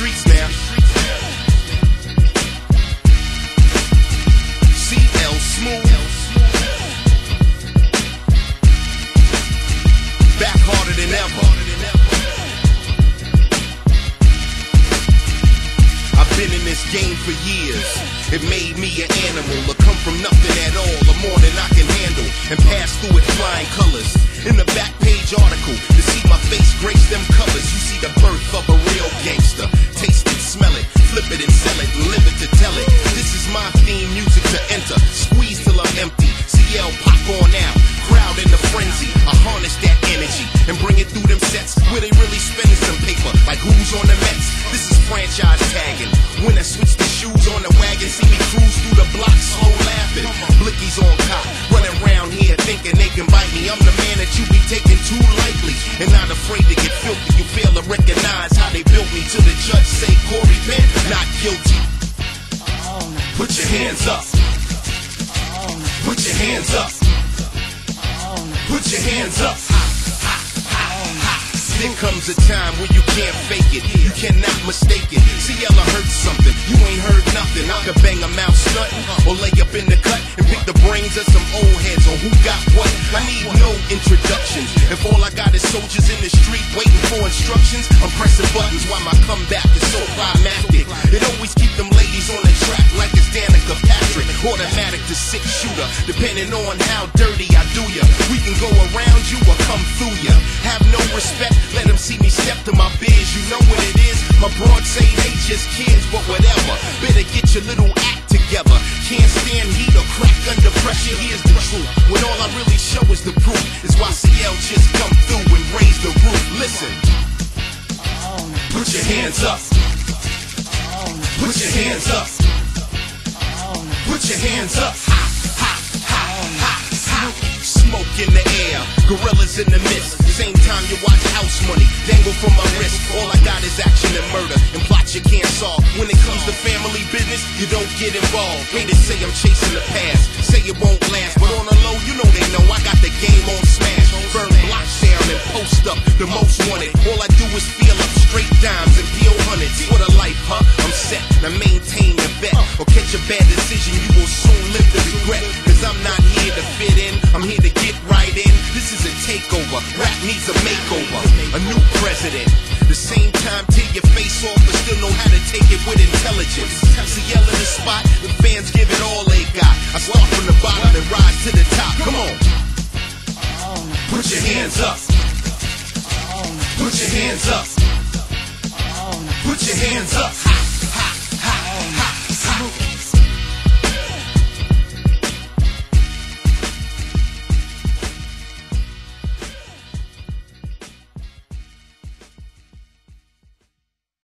streets now. CL Smooth. Back harder than ever. I've been in this game for years. It made me an animal. I come from nothing at all, or more than I can handle, and pass through it flying colors. In the back page article, to see my face grace them colors, you see the birth of a real gangster. Spending some paper. Like who's on the Mets? This is franchise tagging. When I switch the shoes on the wagon, see me cruise through the block, slow laughing. Blickies on cop, running around here thinking they can bite me. I'm the man that you be taking too lightly and not afraid to get filthy. You fail to recognize how they built me till the judge say Corey Penn not guilty. Put your hands up. Put your hands up. Put your hands up. There comes a time when you can't fake it. You cannot mistake it. I heard something. You ain't heard nothing. I could bang a mouth stunting or lay up in the cut and pick the brains of some old heads on who got what. I need no introductions. If all I got is soldiers in the street waiting for instructions, I'm pressing buttons while my comeback is so climactic. It always keep them ladies on the track like it's Danica Patrick. Automatic to six shooter, depending on how dirty I do ya. We can go around you come through ya. Have no respect, let them see me step to my biz. You know what it is? My broad say they just kids, but whatever. Better get your little act together. Can't stand heat or crack under pressure. Here's the truth. When all I really show is the proof, is why CL just come through and raise the roof. Listen. Put your hands up. Put your hands up. Put your hands up. In the air, gorillas in the mist. Same time you watch house money dangle from my wrist. All I got is action and murder and plots you can't solve. When it comes to family business, you don't get involved. Haters say I'm chasing the past, say it won't last, but on the low, you know they know I got the game on smash. Burn blocks down and post up, the most wanted. All I do is feel up straight dimes and PO hundreds. What a life, huh? I'm set. Now maintain your bet or catch a bad decision. You will takeover. Rap needs a makeover. A new president. The same time tear your face off, but still know how to take it with intelligence. CL in the spot, the fans give it all they got. I start from the bottom and rise to the top. Come on. Put your hands up. Put your hands up.